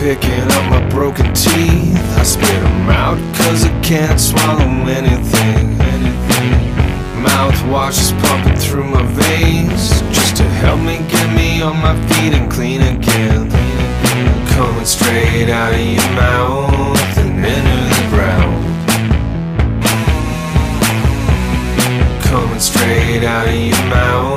Picking up my broken teeth. I spit them out cause I can't swallow anything. Mouthwash is pumping through my veins Just to help me get me on my feet and clean again. Coming straight out of your mouth and into the ground. Coming straight out of your mouth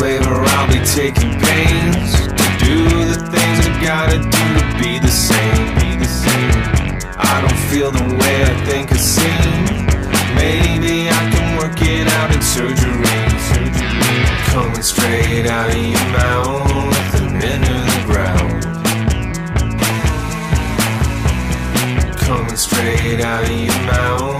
flavor, I'll be taking pains To do the things I gotta do to be the same Be the same. I don't feel the way I think I seem Maybe I can work it out in surgery. Coming straight out of your mouth and into the ground. Coming straight out of your mouth